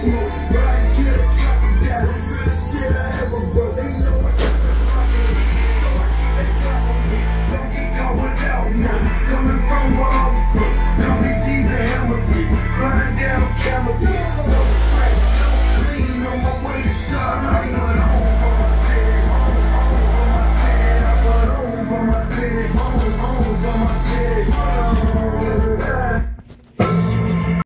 smoke.